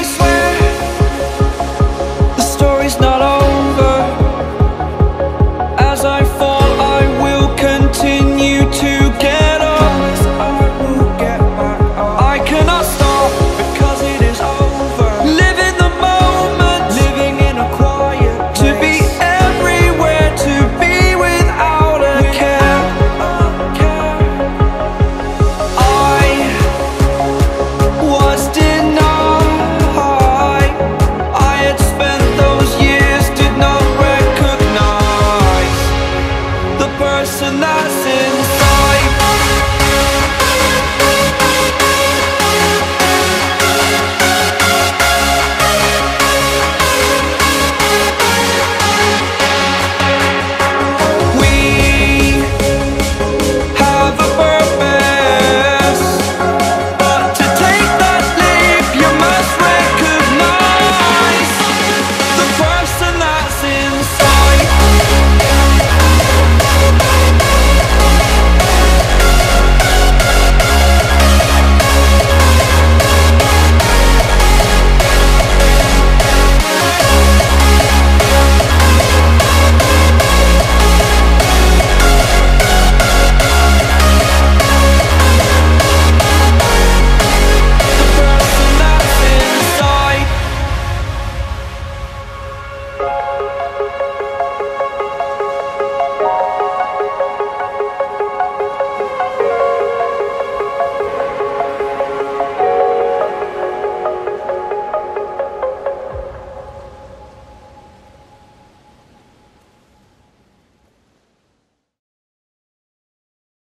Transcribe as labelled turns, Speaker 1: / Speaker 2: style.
Speaker 1: I swear. person that's inside.